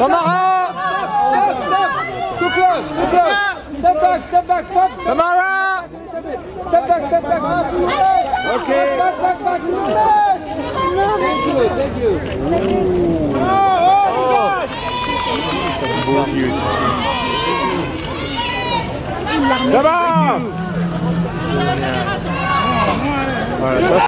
Samara Too close, too close. Step back, step back, stop. Samara Step back, step back. Okay. Back, back, back. Thank you, thank you. Ça va Voilà, ça